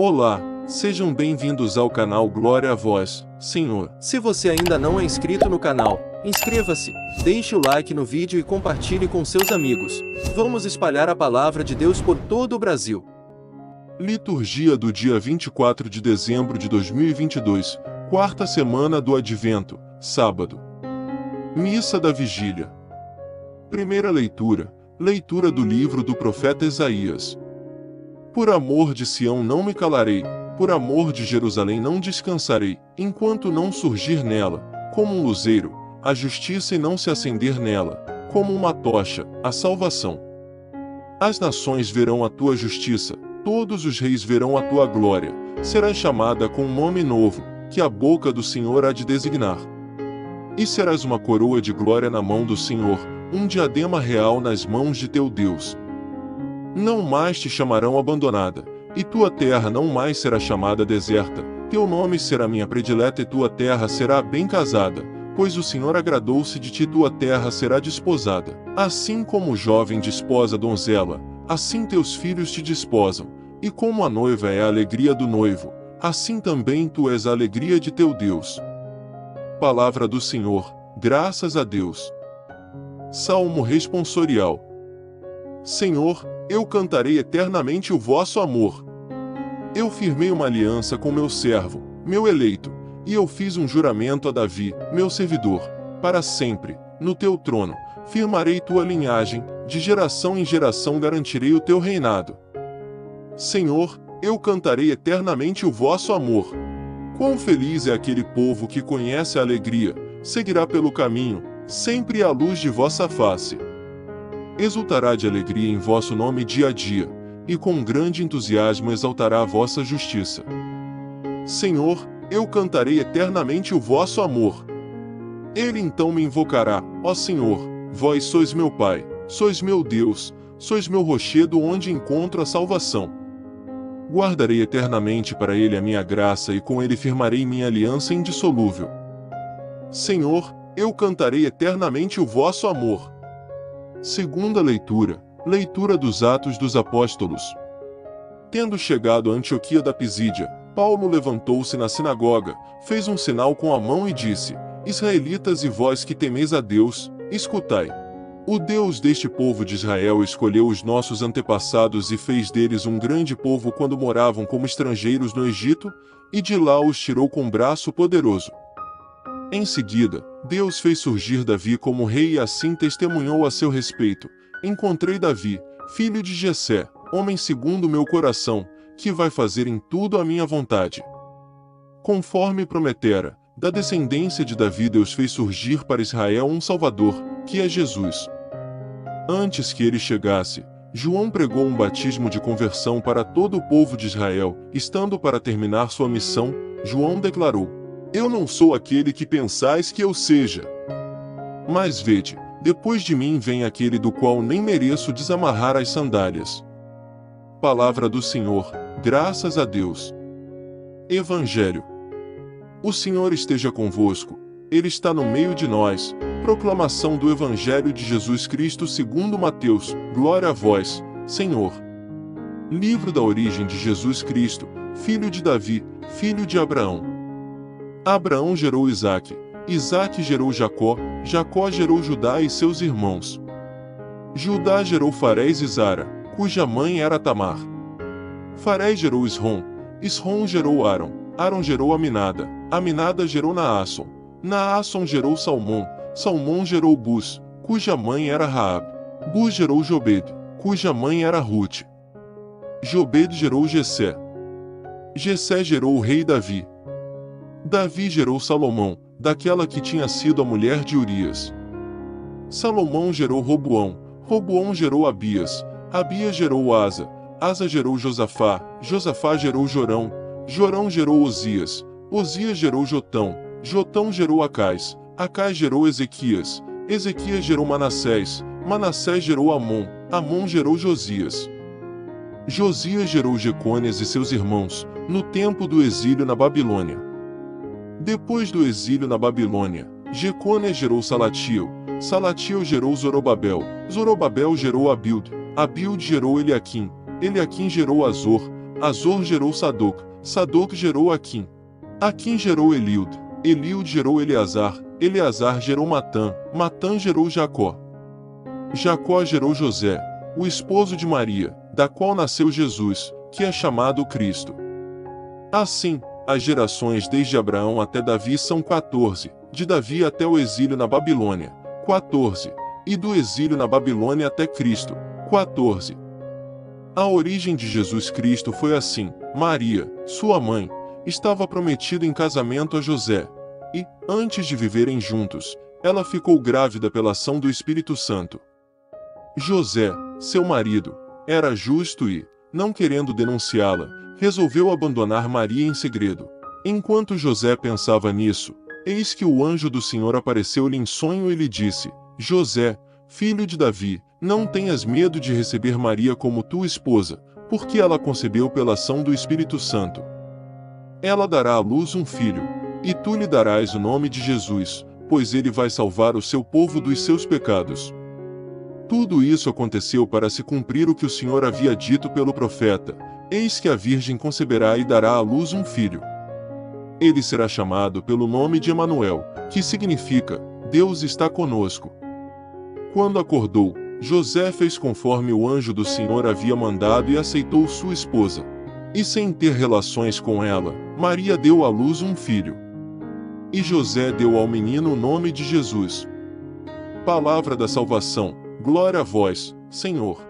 Olá, sejam bem-vindos ao canal Glória a Vós, Senhor. Se você ainda não é inscrito no canal, inscreva-se, deixe o like no vídeo e compartilhe com seus amigos. Vamos espalhar a palavra de Deus por todo o Brasil. Liturgia do dia 24 de dezembro de 2022, quarta semana do Advento, sábado. Missa da Vigília. Primeira leitura. Leitura do livro do profeta Isaías. Por amor de Sião não me calarei, por amor de Jerusalém não descansarei, enquanto não surgir nela, como um luzeiro, a justiça e não se acender nela, como uma tocha, a salvação. As nações verão a tua justiça, todos os reis verão a tua glória, serás chamada com um nome novo, que a boca do Senhor há de designar. E serás uma coroa de glória na mão do Senhor, um diadema real nas mãos de teu Deus. Não mais te chamarão abandonada, e tua terra não mais será chamada deserta, teu nome será minha predileta e tua terra será bem casada, pois o Senhor agradou-se de ti tua terra será desposada. Assim como o jovem desposa a donzela, assim teus filhos te desposam, e como a noiva é a alegria do noivo, assim também tu és a alegria de teu Deus. Palavra do Senhor, graças a Deus. Salmo responsorial. Senhor, eu cantarei eternamente o vosso amor. Eu firmei uma aliança com meu servo, meu eleito, e eu fiz um juramento a Davi, meu servidor, para sempre, no teu trono, firmarei tua linhagem, de geração em geração garantirei o teu reinado. Senhor, eu cantarei eternamente o vosso amor. Quão feliz é aquele povo que conhece a alegria, seguirá pelo caminho, sempre à luz de vossa face exultará de alegria em vosso nome dia a dia, e com grande entusiasmo exaltará a vossa justiça. Senhor, eu cantarei eternamente o vosso amor. Ele então me invocará, ó Senhor, vós sois meu Pai, sois meu Deus, sois meu rochedo onde encontro a salvação. Guardarei eternamente para ele a minha graça e com ele firmarei minha aliança indissolúvel. Senhor, eu cantarei eternamente o vosso amor. Segunda leitura. Leitura dos Atos dos Apóstolos. Tendo chegado a Antioquia da Pisídia, Paulo levantou-se na sinagoga, fez um sinal com a mão e disse: Israelitas e vós que temeis a Deus, escutai. O Deus deste povo de Israel escolheu os nossos antepassados e fez deles um grande povo quando moravam como estrangeiros no Egito, e de lá os tirou com braço poderoso. Em seguida, Deus fez surgir Davi como rei e assim testemunhou a seu respeito: Encontrei Davi, filho de Jessé, homem segundo meu coração, que vai fazer em tudo a minha vontade. Conforme prometera, da descendência de Davi Deus fez surgir para Israel um Salvador, que é Jesus. Antes que ele chegasse, João pregou um batismo de conversão para todo o povo de Israel, estando para terminar sua missão, João declarou: eu não sou aquele que pensais que eu seja. Mas vede, depois de mim vem aquele do qual nem mereço desamarrar as sandálias. Palavra do Senhor, graças a Deus. Evangelho. O Senhor esteja convosco, Ele está no meio de nós. Proclamação do Evangelho de Jesus Cristo segundo Mateus, glória a vós, Senhor. Livro da origem de Jesus Cristo, filho de Davi, filho de Abraão. Abraão gerou Isaque, Isaque gerou Jacó, Jacó gerou Judá e seus irmãos. Judá gerou Farés e Zara, cuja mãe era Tamar. Farés gerou Isrom, Isrom gerou Aron, Aron gerou Aminada, Aminada gerou Naasson, Naasson gerou Salmão, Salmão gerou Bus, cuja mãe era Raab. Bus gerou Jobed, cuja mãe era Ruth. Jobed gerou Jessé. Jessé gerou o rei Davi, Davi gerou Salomão, daquela que tinha sido a mulher de Urias. Salomão gerou Roboão, Roboão gerou Abias, Abias gerou Asa, Asa gerou Josafá, Josafá gerou Jorão, Jorão gerou Osias, Osias gerou Jotão, Jotão gerou Acais, Acais gerou Ezequias, Ezequias gerou Manassés, Manassés gerou Amon, Amon gerou Josias. Josias gerou Jecônias e seus irmãos, no tempo do exílio na Babilônia. Depois do exílio na Babilônia, Jecônia gerou Salatiel, Salatiel gerou Zorobabel, Zorobabel gerou Abiud, Abiud gerou Eliaquim, Eliaquim gerou Azor, Azor gerou Sadoc, Sadoc gerou Aquim. Aquim gerou Eliud, Eliud gerou Eleazar, Eleazar gerou Matã, Matã gerou Jacó. Jacó gerou José, o esposo de Maria, da qual nasceu Jesus, que é chamado Cristo. Assim, as gerações desde Abraão até Davi são 14, de Davi até o exílio na Babilônia, 14, e do exílio na Babilônia até Cristo, 14. A origem de Jesus Cristo foi assim: Maria, sua mãe, estava prometida em casamento a José, e, antes de viverem juntos, ela ficou grávida pela ação do Espírito Santo. José, seu marido, era justo e, não querendo denunciá-la, resolveu abandonar Maria em segredo. Enquanto José pensava nisso, eis que o anjo do Senhor apareceu-lhe em sonho e lhe disse: José, filho de Davi, não tenhas medo de receber Maria como tua esposa, porque ela concebeu pela ação do Espírito Santo. Ela dará à luz um filho, e tu lhe darás o nome de Jesus, pois ele vai salvar o seu povo dos seus pecados. Tudo isso aconteceu para se cumprir o que o Senhor havia dito pelo profeta: Eis que a Virgem conceberá e dará à luz um filho. Ele será chamado pelo nome de Emanuel, que significa Deus está conosco. Quando acordou, José fez conforme o anjo do Senhor havia mandado e aceitou sua esposa. E sem ter relações com ela, Maria deu à luz um filho. E José deu ao menino o nome de Jesus. Palavra da salvação. Glória a vós, Senhor.